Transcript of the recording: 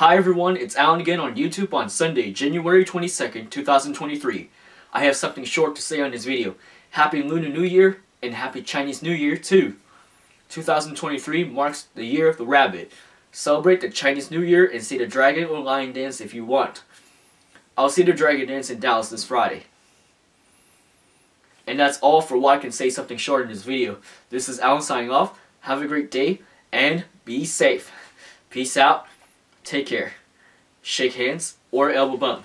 Hi everyone, it's Allen again on YouTube on Sunday, January 22nd, 2023. I have something short to say on this video. Happy Lunar New Year and Happy Chinese New Year too. 2023 marks the year of the rabbit. Celebrate the Chinese New Year and see the dragon or lion dance if you want. I'll see the dragon dance in Dallas this Friday. And that's all for what I can say something short in this video. This is Allen signing off. Have a great day and be safe. Peace out. Take care. Shake hands or elbow bump.